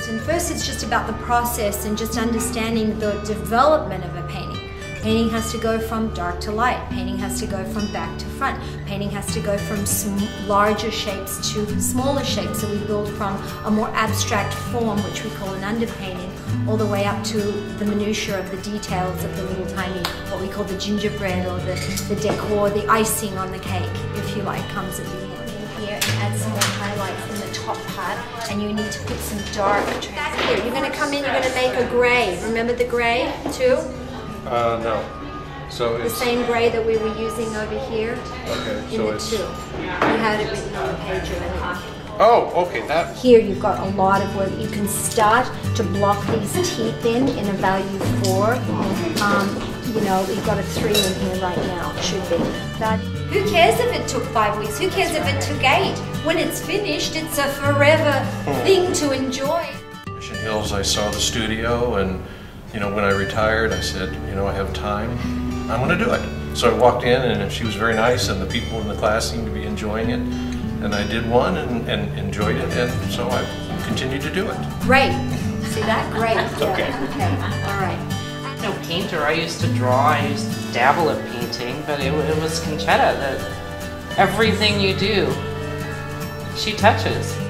And first, it's just about the process and just understanding the development of a painting. Painting has to go from dark to light. Painting has to go from back to front. Painting has to go from larger shapes to smaller shapes. So we build from a more abstract form, which we call an underpainting, all the way up to the minutiae of the details of the little tiny, what we call the gingerbread or the, the decor, the icing on the cake, if you like, comes at the end. Here and add some more highlights in the top part, and you need to put some dark. Back here, you're going to come in. You're going to make a grey. Remember the grey too? Uh, no. So the same gray that we were using over here okay. in so the it's two. You had it written on the page already. oh, okay. That Here you've got a lot of work. You can start to block these teeth in in a value four. Um, you know, you've got a three in here right now. It should be. That. Who cares if it took five weeks? Who cares if it took eight? When it's finished, it's a forever hmm. thing to enjoy. Mission Hills. I saw the studio, and you know, when I retired, I said, you know, I have time. I'm going to do it. So I walked in, and she was very nice, and the people in the class seemed to be enjoying it. And I did one and, and enjoyed it, and so I continued to do it. Great. See that? Great. Yeah. Okay. Okay. All right. No painter. I used to draw, I used to dabble at painting, but it, it was Concetta that everything you do, she touches.